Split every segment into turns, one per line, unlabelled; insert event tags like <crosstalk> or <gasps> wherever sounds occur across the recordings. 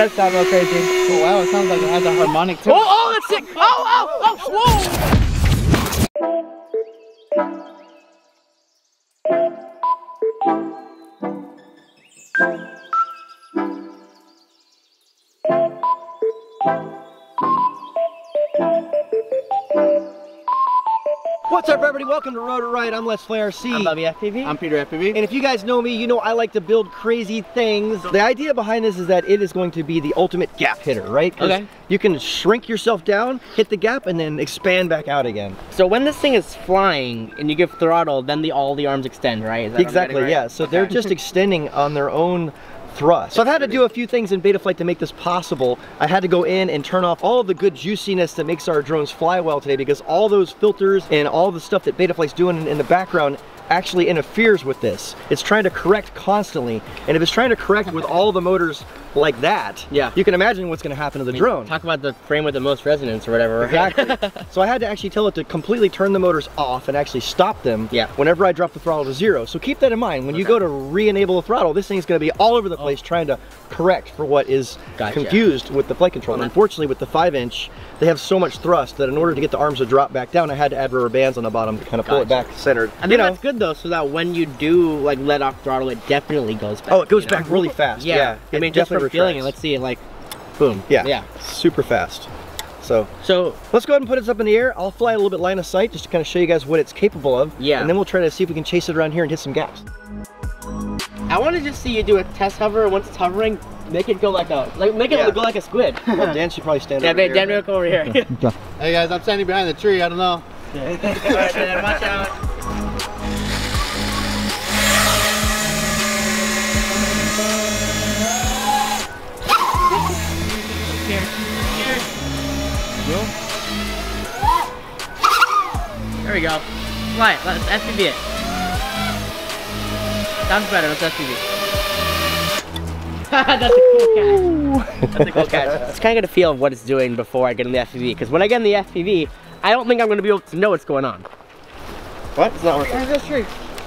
does sound real crazy.
Oh wow, it sounds like it has a harmonic too.
Oh, oh, that's sick. Oh, oh, oh, whoa.
What's up, everybody? Welcome to Rotor Riot. I'm Let's Fly RC.
I'm BubbyFPV.
I'm Peter FPV.
and if you guys know me, you know I like to build crazy things. The idea behind this is that it is going to be the ultimate gap hitter, right?
Okay.
You can shrink yourself down, hit the gap, and then expand back out again.
So when this thing is flying and you give throttle, then the all the arms extend, right? Is that
Exactly,
right?
yeah. So they're just <laughs> extending on their own thrust. So I've had to do a few things in Betaflight to make this possible. I had to go in and turn off all of the good juiciness that makes our drones fly well today because all those filters and all the stuff that Betaflight's doing in, in the background actually interferes with this. It's trying to correct constantly. And if it's trying to correct with all the motors like that,
Yeah.
you can imagine what's gonna happen to the drone.
Talk about the frame with the most resonance or whatever. right?
Exactly. <laughs> so I had to actually tell it to completely turn the motors off and actually stop them
Yeah.
whenever I drop the throttle to zero. So keep that in mind. When you go to re-enable the throttle, this thing's gonna be all over the oh. place trying to correct for what is
Oh. Gotcha.
confused with the flight control.
Okay.
Unfortunately, with the five inch, they have so much thrust that in order to get the arms to drop back down, I had to add rubber bands on the bottom to kind of pull it back centered.
I
you know,
that's good though, so that when you do like let off throttle, it definitely goes back.
oh, it goes
you know?
back really fast.
Yeah.
Yeah.
I
it
mean, just from
definitely
feeling it, let's see it like, boom.
Yeah.
Yeah.
Super fast. So
So
Let's go ahead and put this up in the air. I'll fly a little bit line of sight just to kind of show you guys what it's capable of.
Yeah.
And then we'll try to see if we can chase it around here and hit some gaps.
I want to just see you do a test hover. Once it's hovering, make it go like a like make it
Yeah.
go like a squid. <laughs>
Well, Dan should probably stand
yeah,
over
man,
here.
Dan, look over here. <laughs>
Hey guys, I'm standing behind the tree. I don't know. <laughs>
Alright, Dan, watch out. We go. Fly it. Let's FPV it. Sounds better. Let's FPV. <laughs> That's a cool catch. That's a cool <laughs> catch. It's kind of get a feel of what it's doing before I get in the FPV. Because when I get in the FPV, I don't think I'm going to be able to know what's going on.
What? It's not working.
Where's this tree?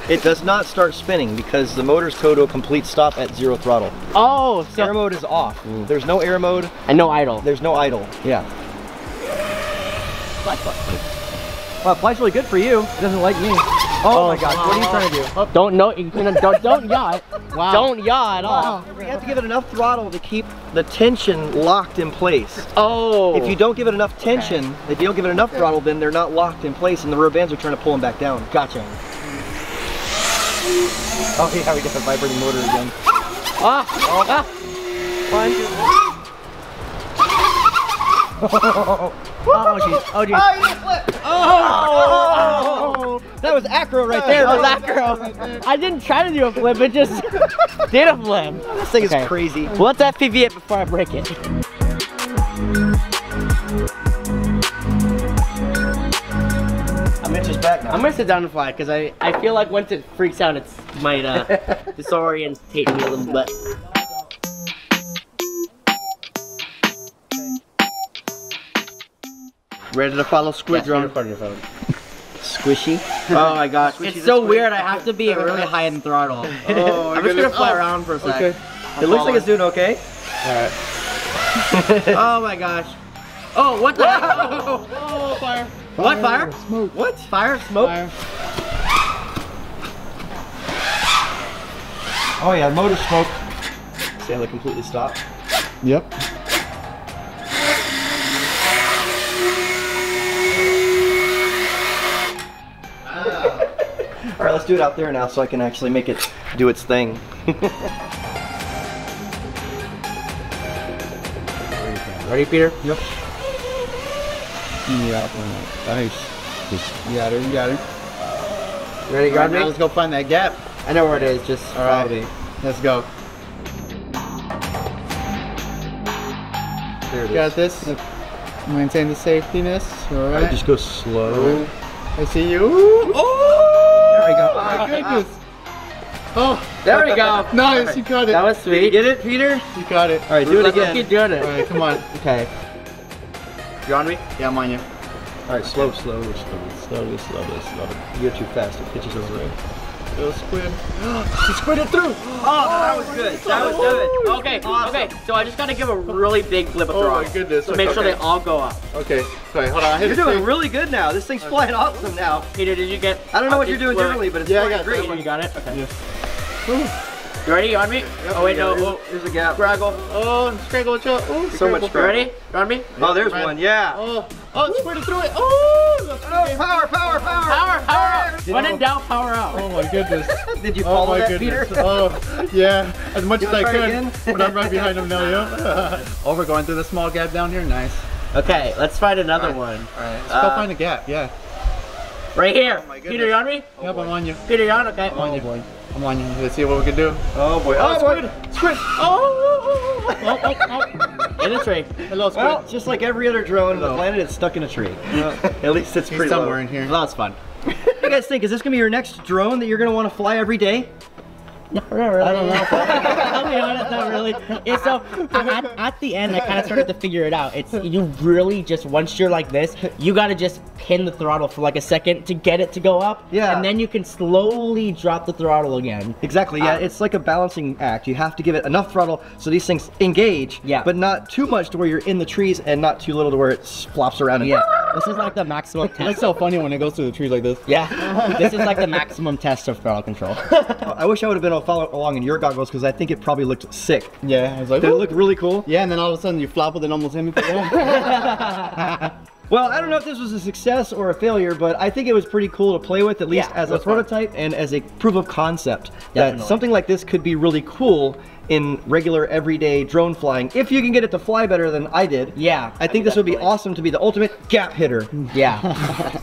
It does not start spinning because the motor's go to a complete stop at zero throttle.
Oh, so
air mode is off. Mm. There's no air mode.
And no idle.
There's no idle. Yeah. Well, it flies really good for you. It doesn't like me. Oh, my God. What are you trying to do?
Don't know. You know, don't don't yaw. <laughs> it. Don't yaw at all.
You have to give it enough throttle to keep the tension locked in place.
Oh.
If you don't give it enough tension, if you don't give it enough throttle, then they're not locked in place and the rubber bands are trying to pull them back down. Gotcha. Oh yeah, we got the vibrating motor again.
Ah, ah. One. <laughs> <laughs>
Oh jeez, oh jeez. Oh, that was acro right there.
That was acro. I didn't try to do a flip. It just <laughs> did a flip.
This thing
Okay.
is crazy.
Well, let's FPV it before I break it.
I'm inches back now.
I'm gonna sit down and fly because I, I feel like once it freaks out, it's might uh, <laughs> disorientate me a little bit.
Ready to follow Squid
Yes,
Drone?
you're your phone.
Squishy. <laughs>
Oh my gosh.
It's so weird. I have to be really high in throttle. <laughs>
Oh,
I'm just gonna fly
Oh,
around for a sec.
Okay.
It looks like it's doing okay.
Alright. <laughs>
Oh my gosh. Oh, what the? oh, oh, fire. What fire?
Smoke.
What?
Fire? Smoke?
Fire.
Oh yeah, motor smoke. See how they completely stopped?
Yep.
Let's do it out there now so I can actually make it do its thing. <laughs>
Ready, Peter?
Yep. Yeah. Nice. You got it. You got it.
You ready, grab
now
me?
let's go find that gap.
I know where it is. Just
All
follow me.
Let's go.
There it is.
Got this. Maintain the safetyness. All
All right,
right.
just go slow.
I see you.
Oh! There we go.
Oh my goodness. <laughs> Oh,
There we go. <laughs>
nice. You got it.
That was sweet.
Get it, Peter?
You got it.
All right, do it
Let's
again.
keep doing it.
right, come on. <laughs>
Okay.
You on me? Yeah, I'm on you.
All right, slow, slow, slow, slowly, slowly, slowly. You're too fast, it pitches over
Little squid. <gasps>
She through. Oh, that was good. That was good.
Okay,
Awesome.
okay, so I just gotta give a really big flip of
Oh my goodness,
So make sure
okay.
they all go up.
Okay, okay, hold on.
You're doing
stick.
really good now. This thing's flying awesome now.
Peter, did you get?
I don't know what you're doing differently, but it's
Yeah,
flying great.
You got it? Okay.
Yeah.
You ready? You on me? oh wait, no.
There's,
Oh,
there's a gap.
Graggle.
Oh, Scraggle, watch out. Oh,
So much
Scraggle.
Ready? You on me?
Oh, there's
Right.
one. Yeah.
Oh, oh, it squirted through it. Oh,
Oh, power, power, power.
Power, power up. When in doubt, power out.
Oh my goodness. <laughs>
Did you
Oh my
that,
goodness.
Peter?
Oh, yeah. As much as I
wanna try it
could.
again?
But I'm right behind him now, yeah. <laughs> oh, we're going through the small gap down here. Nice.
Okay, let's find another
Alright.
one.
All right, let's
Uh,
go find a gap. Yeah.
Right here.
my
Peter,
goodness.
you on me?
yep, I'm on you.
Peter, you on? Okay.
I'm on you, boy. I'm on. Let's see what we can do.
Oh boy.
Oh,
Oh,
squid.
boy.
Squid. Oh, oh, oh,
Oh. In the tree.
Hello, squid.
Well, just like every other drone, the
Hello.
planet is stuck in a tree. Yeah. At least it's
He's
pretty
somewhere
low.
in here.
Well, that's fun.
What do you guys think? Is this gonna be your next drone that you're gonna want to fly every day?
No, not really. I don't know. <laughs> Be honest, not really. So at, at the end, I kind of started to figure it out. It's you really just once you're like this, you gotta just pin the throttle for like a second to get it to go up.
Yeah.
And then you can slowly drop the throttle again.
Exactly, yeah.
Uh,
it's like a balancing act. You have to give it enough throttle so these things engage,
Yeah.
but not too much to where you're in the trees and not too little to where it flops around.
Yeah. This is like the maximum
It's
test.
so funny when it goes through the trees like this.
Yeah. <laughs> This is like the maximum test of throttle control. <laughs>
I wish I would have been able to follow along in your goggles because I think it probably looked sick.
Yeah, I was like,
Did it look really cool?
yeah, and then all of a sudden you flop it and almost hit me. Yeah.
Well, I don't know if this was a success or a failure, but I think it was pretty cool to play with, at least
Yeah,
as a
was fun.
prototype and as a proof of concept. That something like this could be really cool in regular, everyday drone flying if you can get it to fly better than I did.
Yeah,
I think this would be awesome to be the ultimate gap hitter. <laughs>
Yeah.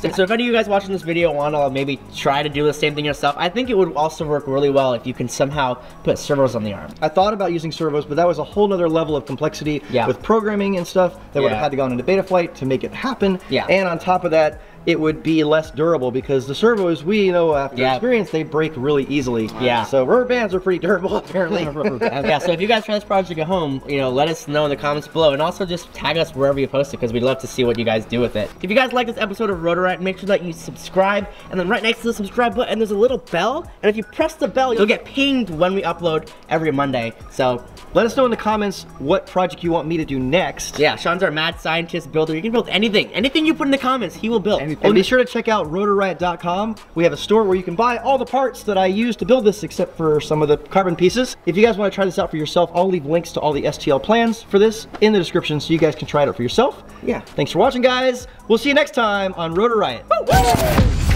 so, so if any of you guys watching this video want to maybe try to do the same thing yourself, I think it would also work really well if you can somehow put servos on the arm.
I thought about using servos, but that was a whole nother level of complexity
Yeah.
with programming and stuff that would have had to gone into Betaflight to make it happen.
Yeah.
And on top of that, it would be less durable because the servos, we know after
Yeah.
experience, they break really easily.
Yeah.
So rubber bands are pretty durable <laughs> apparently. <laughs>
yeah, so if you guys try this project at home, you know, let us know in the comments below, and also just tag us wherever you post it, because we'd love to see what you guys do with it. If you guys like this episode of Rotor Riot, make sure that you subscribe, and then right next to the subscribe button, there's a little bell, and if you press the bell, you'll get pinged when we upload every Monday. So,
Let us know in the comments what project you want me to do next.
yeah, Sean's our mad scientist builder. You can build anything. Anything you put in the comments, he will build.
And be sure to check out rotorriot.com. We have a store where you can buy all the parts that I use to build this except for some of the carbon pieces. If you guys want to try this out for yourself, I'll leave links to all the STL plans for this in the description so you guys can try it out for yourself.
Yeah.
Thanks for watching, guys. We'll see you next time on Rotor Riot.